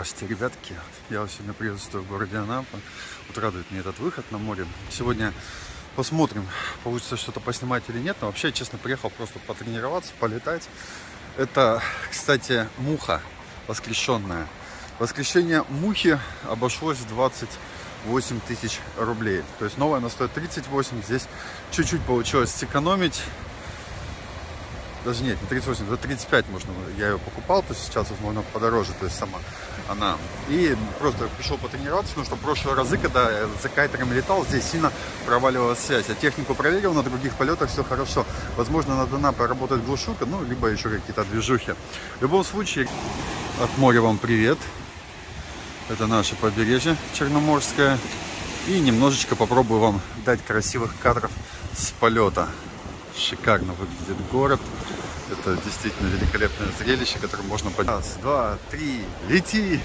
Здравствуйте, ребятки. Я вас сегодня приветствую в городе Анапа. Вот радует меня этот выход на море. Сегодня посмотрим, получится что-то поснимать или нет. Но вообще, честно, приехал просто потренироваться, полетать. Это, кстати, муха воскрешенная. Воскрешение мухи обошлось в 28 тысяч рублей. То есть новая она стоит 38. Здесь чуть-чуть получилось сэкономить даже нет, не 38, за 35 можно, я ее покупал, то есть сейчас, возможно, подороже, то есть сама она. И просто пришел потренироваться, потому что в прошлые разы, когда я за кайтером летал, здесь сильно проваливалась связь. Я технику проверил, на других полетах все хорошо. Возможно, надо на поработать глушилка, ну, либо еще какие-то движухи. В любом случае, от моря вам привет. Это наше побережье Черноморское. И немножечко попробую вам дать красивых кадров с полета шикарно выглядит город. Это действительно великолепное зрелище, которое можно поднять. Раз, два, три, лети!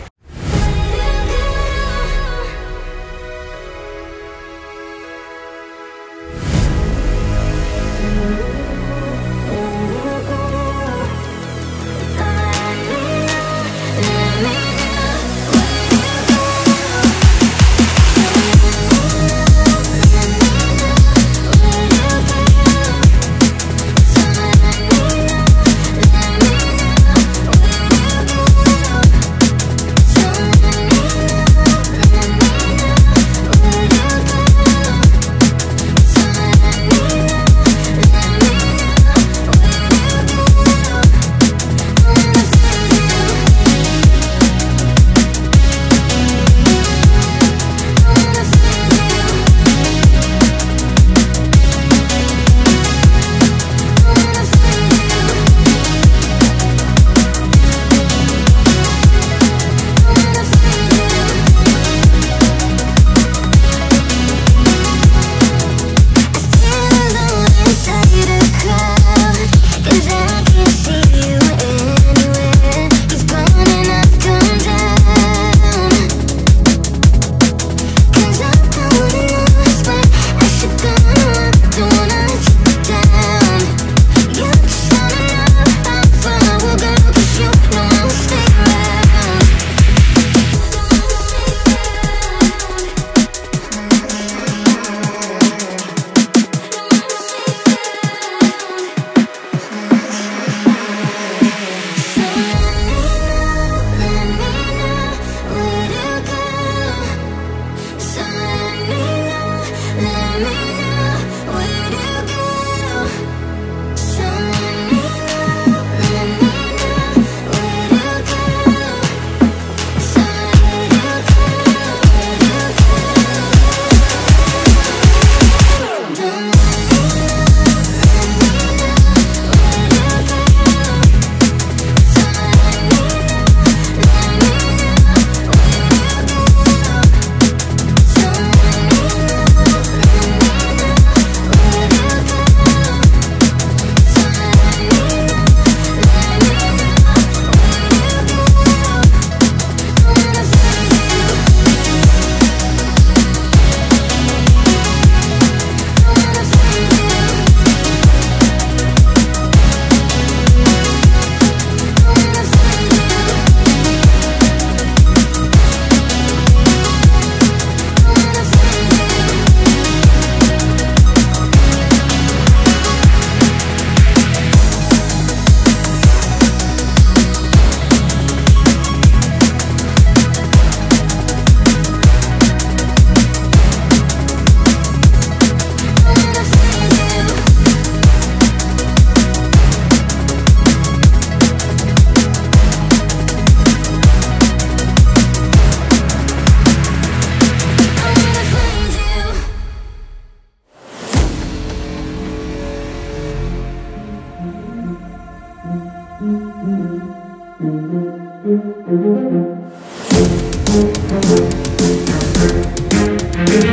Thank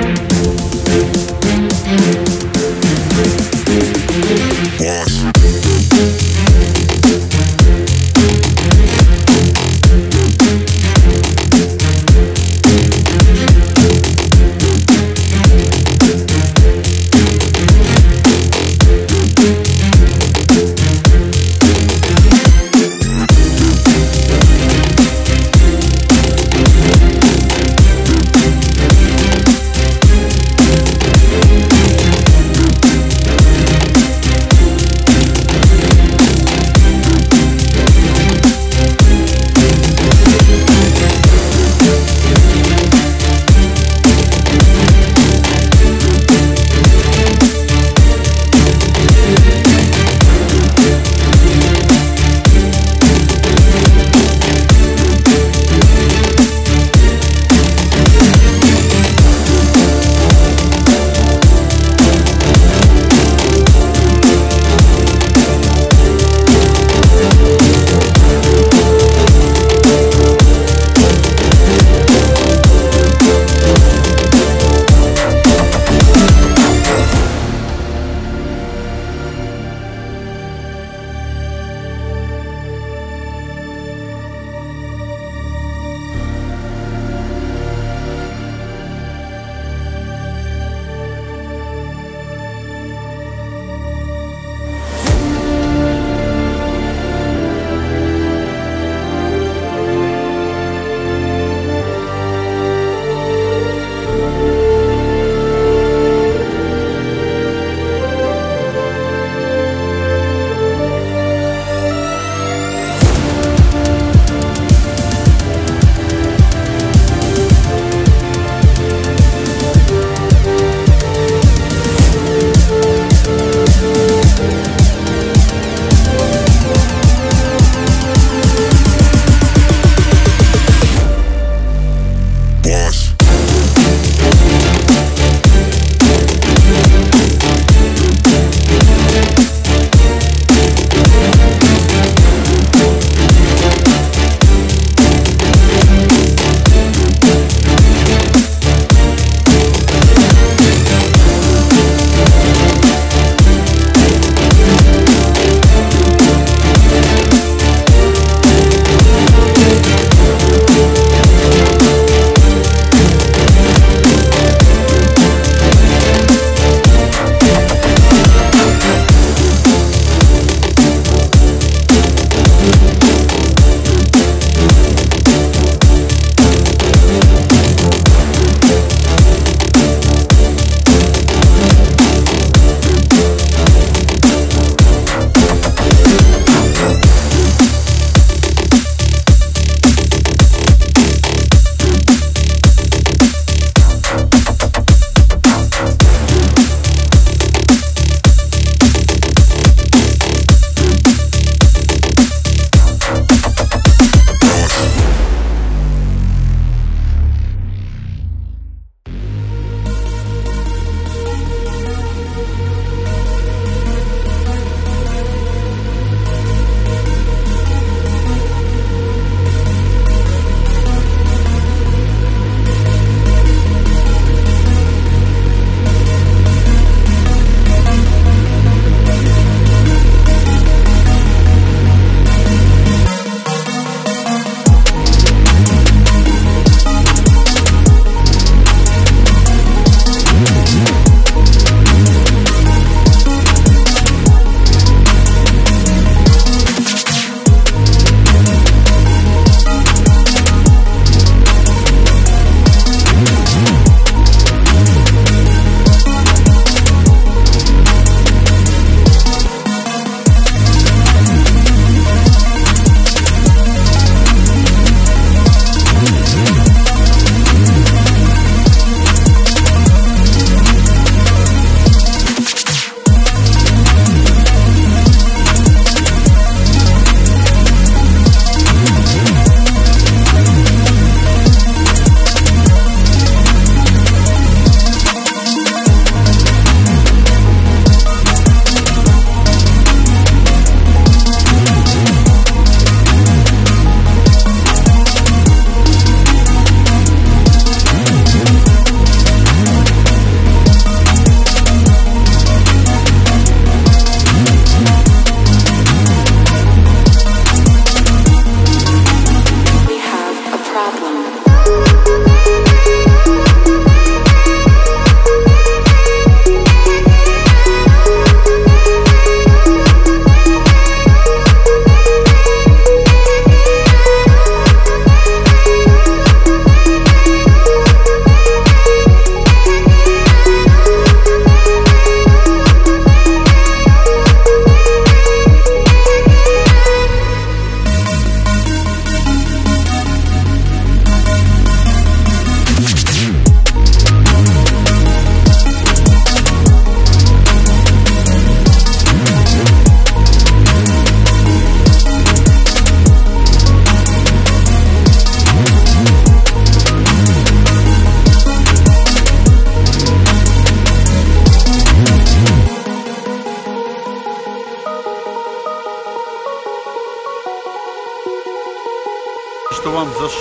you.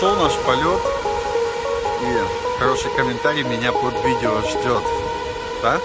Прошел наш полет. И хороший комментарий меня под видео ждет. Да?